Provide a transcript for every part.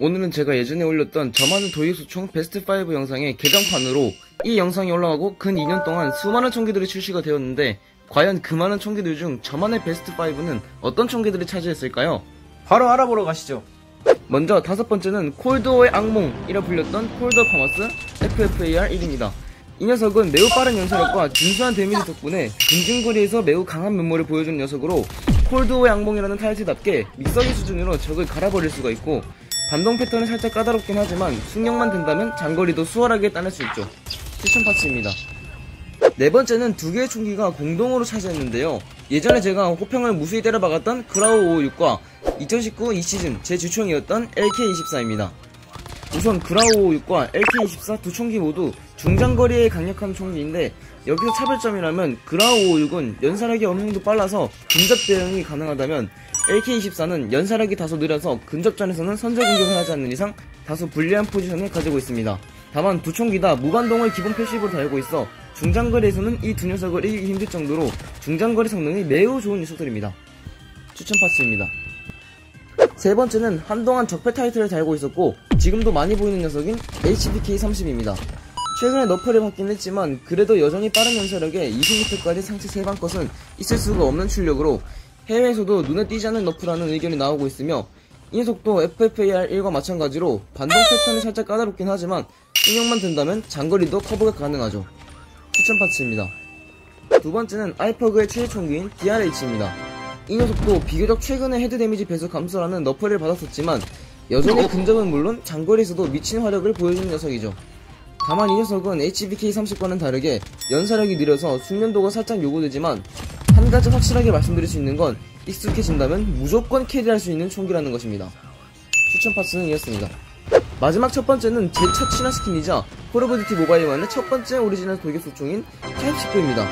오늘은 제가 예전에 올렸던 저만의 돌격 소총 베스트 5 영상의 개정판으로 이 영상이 올라가고 근 2년 동안 수많은 총기들이 출시가 되었는데 과연 그 많은 총기들 중 저만의 베스트 5는 어떤 총기들이 차지했을까요? 바로 알아보러 가시죠. 먼저 다섯 번째는 콜드워의 악몽이라 불렸던 콜드 파마스 FFAR 1입니다. 이 녀석은 매우 빠른 연사력과 준수한 데미지 덕분에 근중거리에서 매우 강한 면모를 보여준 녀석으로 콜드워의 악몽이라는 타이틀답게 믹서기 수준으로 적을 갈아버릴 수가 있고 반동 패턴은 살짝 까다롭긴 하지만 숙력만 된다면 장거리도 수월하게 따낼 수 있죠. 추천 파츠입니다. 네 번째는 두 개의 총기가 공동으로 차지했는데요. 예전에 제가 호평을 무수히 때려박았던 그라우 556과 2019이 시즌 제 주총이었던 LK24입니다. 우선 그라우 556과 LK24 두 총기 모두 중장거리에 강력한 총기인데 여기서 차별점이라면 그라우 556은 연사력이 어느 정도 빨라서 근접 대응이 가능하다면 LK24는 연사력이 다소 느려서 근접전에서는 선제 공격을 하지 않는 이상 다소 불리한 포지션을 가지고 있습니다. 다만 두 총기 다 무반동을 기본 패시브로 달고 있어 중장거리에서는 이 두 녀석을 이기기 힘들 정도로 중장거리 성능이 매우 좋은 녀석들입니다. 추천 파츠입니다. 세 번째는 한동안 적폐 타이틀을 달고 있었고 지금도 많이 보이는 녀석인 HBK30입니다. 최근에 nerf를 받긴 했지만 그래도 여전히 빠른 연사력에 20m까지 상체 세방 컷은 있을 수가 없는 출력으로 해외에서도 눈에 띄지 않는 nerf라는 의견이 나오고 있으며 이 녀석도 FFAR 1과 마찬가지로 반동 패턴이 살짝 까다롭긴 하지만 적응만 된다면 장거리도 커버가 가능하죠. 추천 파츠입니다. 두 번째는 아이퍼그의 최애 총기인 DRH입니다. 이 녀석도 비교적 최근에 헤드 데미지 배수 감소라는 nerf를 받았었지만 여전히 근접은 물론 장거리에서도 미친 화력을 보여주는 녀석이죠. 다만 이 녀석은 HVK30과는 다르게 연사력이 느려서 숙련도가 살짝 요구되지만 한 가지 확실하게 말씀드릴 수 있는 건 익숙해진다면 무조건 carry할 수 있는 총기라는 것입니다. 추천 파츠는 이었습니다. 마지막 첫 번째는 제 첫 신화 스킨이자 콜오브듀티 모바일만의 첫 번째 오리지널 돌격 소총인 타입 19입니다.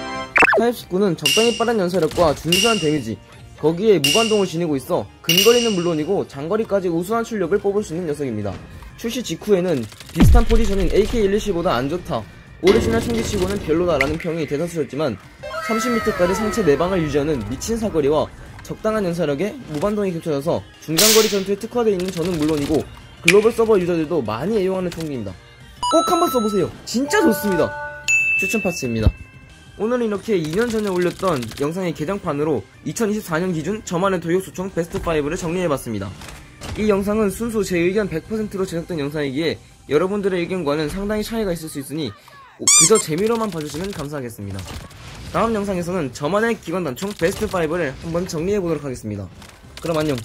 타입 19는 적당히 빠른 연사력과 준수한 데미지, 거기에 무반동을 지니고 있어 근거리는 물론이고 장거리까지 우수한 출력을 뽑을 수 있는 녀석입니다. 출시 직후에는 비슷한 포지션인 AK-114보다 안 좋다, 오리지널 총기치고는 별로다 라는 평이 대다수였지만 30m까지 상체 네 방을 유지하는 미친 사거리와 적당한 연사력에 무반동이 겹쳐져서 중장거리 전투에 특화되어 있는 저는 물론이고 글로벌 서버 유저들도 많이 애용하는 총기입니다. 꼭 한번 써보세요. 진짜 좋습니다. 추천 파츠입니다. 오늘은 이렇게 2년 전에 올렸던 영상의 개정판으로 2024년 기준 저만의 도요수총 베스트 5를 정리해봤습니다. 이 영상은 순수 제 의견 100%로 제작된 영상이기에 여러분들의 의견과는 상당히 차이가 있을 수 있으니 그저 재미로만 봐주시면 감사하겠습니다. 다음 영상에서는 저만의 기관 단총 베스트 5를 한번 정리해보도록 하겠습니다. 그럼 안녕.